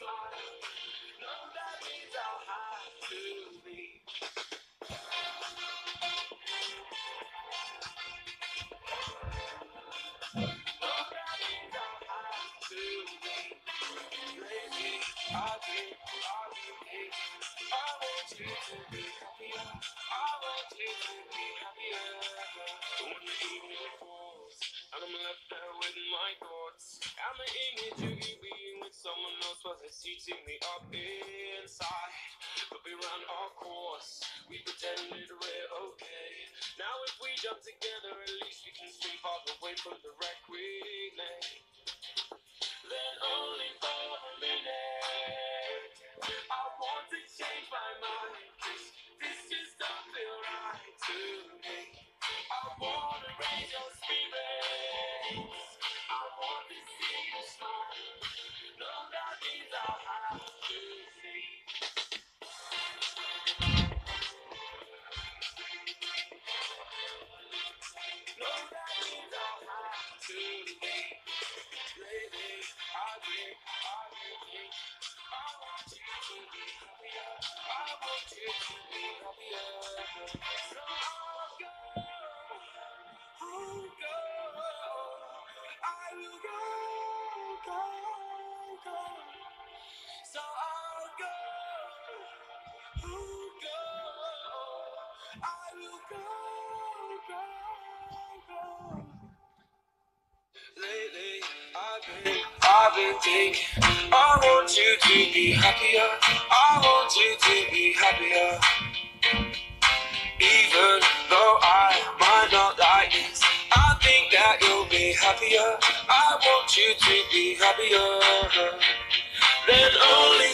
I'm left there with my thoughts, and the image you being with someone else was it's eating me up inside. But we ran our course, we pretended we're okay. Now if we jump together, at least we can swim far away from the wreck we. I've been, thinking. I want you to be happier. I want happier. I want you to be happier. than only